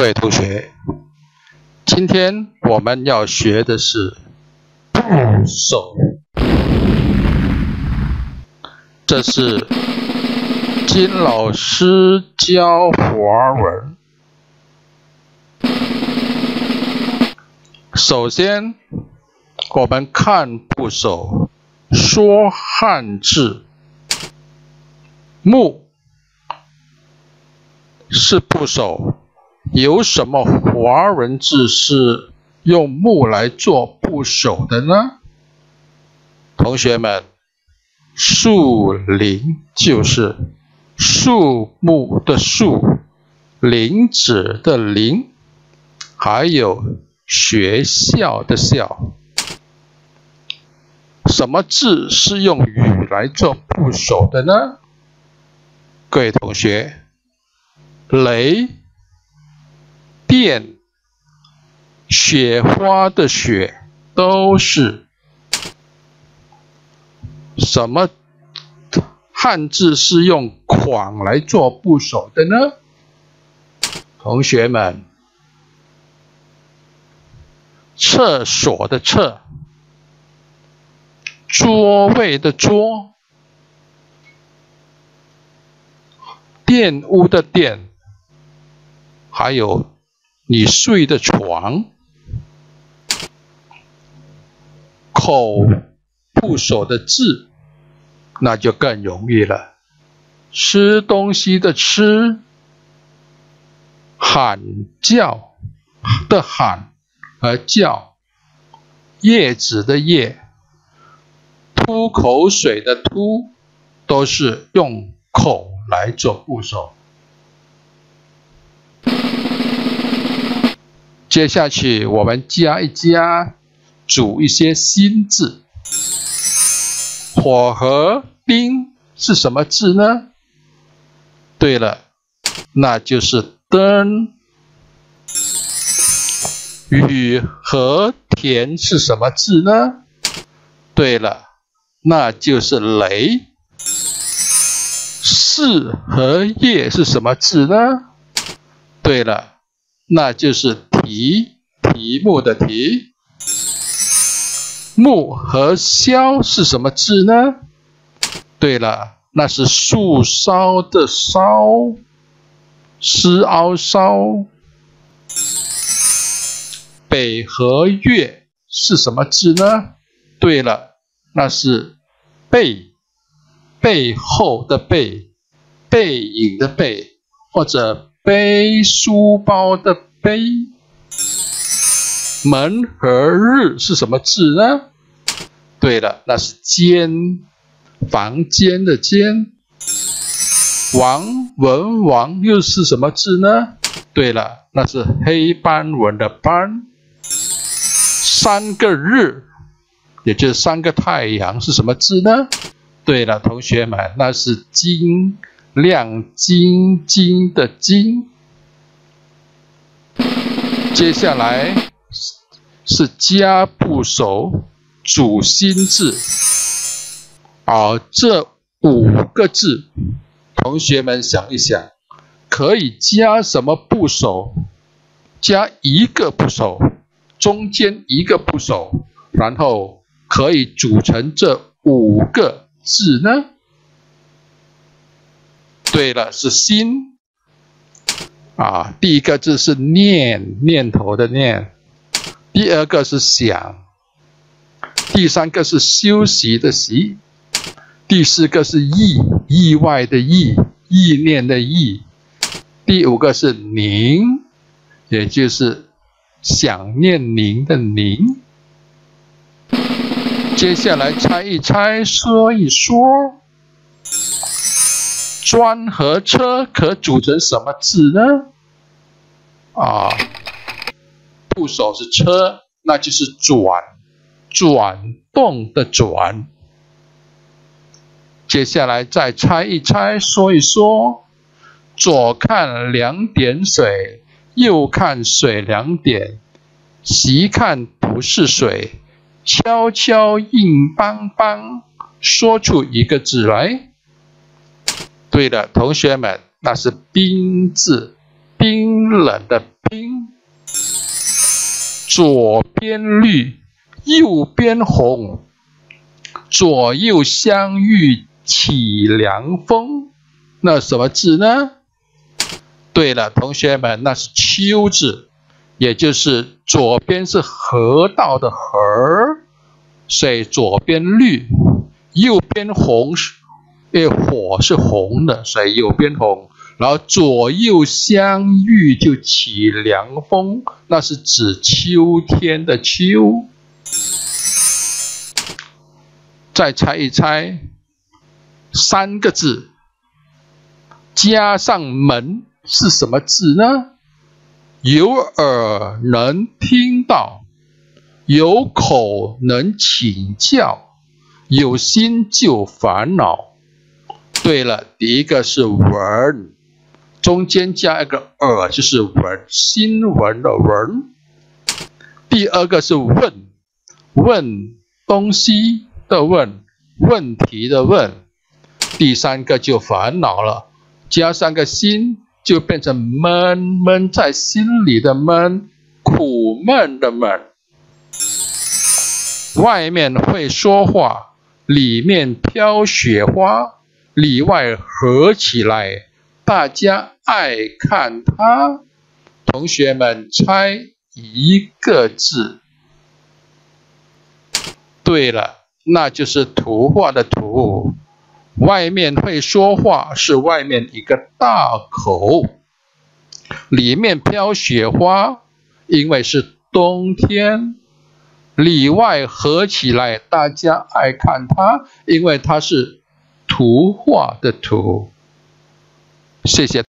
各位同学，今天我们要学的是部首，这是金老师教华文。首先，我们看部首，说汉字，木是部首。有什么华文字是用木来做部首的呢？同学们，树林就是树木的树，林子的林，还有学校的校。什么字是用雨来做部首的呢？各位同学，雷。电、雪花的雪都是什么汉字是用 khoảng 来做部首的呢？同学们，厕所的厕，桌位的桌，玷污的玷，还有。你睡的床，口部首的字，那就更容易了。吃东西的吃，喊叫的喊和叫，叶子的叶，吐口水的吐，都是用口来做部首。接下去我们加一加，组一些新字。火和冰是什么字呢？对了，那就是灯。雨和田是什么字呢？对了，那就是雷。四和叶是什么字呢？对了，那就是。题题目的题，木和烧是什么字呢？对了，那是树梢的梢，丝凹梢。北和月是什么字呢？对了，那是背，背后的背，背影的背，或者背书包的背。门和日是什么字呢？对了，那是间，房间的间。王文王又是什么字呢？对了，那是黑斑纹的斑。三个日，也就是三个太阳是什么字呢？对了，同学们，那是金，亮晶晶的晶。接下来。是加部首主新字，啊，这五个字，同学们想一想，可以加什么部首？加一个部首，中间一个部首，然后可以组成这五个字呢？对了，是心。啊，第一个字是念，念头的念。第二个是想，第三个是休息的息，第四个是意，意外的意，意念的意，第五个是宁，也就是想念您的宁。接下来猜一猜，说一说，砖和车可组成什么字呢？啊？部首是车，那就是转，转动的转。接下来再猜一猜，说一说，左看两点水，右看水两点，细看不是水，悄悄硬邦邦，说出一个字来。对了，同学们，那是冰字，冰冷的冰，左边绿，右边红，左右相遇起凉风，那什么字呢？对了，同学们，那是秋字，也就是左边是河道的河，所以左边绿，右边红，因为火是红的，所以右边红。然后左右相遇就起凉风，那是指秋天的秋。再猜一猜，三个字加上门是什么字呢？有耳能听到，有口能请教，有心就烦恼。对了，第一个是闻。中间加一个耳，就是闻新闻的闻。第二个是问，问东西的问，问题的问。第三个就烦恼了，加上个心，就变成闷闷在心里的闷，苦闷的闷。外面会说话，里面飘雪花，里外合起来。大家爱看它，同学们猜一个字。对了，那就是图画的图。外面会说话是外面一个大口，里面飘雪花，因为是冬天。里外合起来，大家爱看它，因为它是图画的图。谢谢。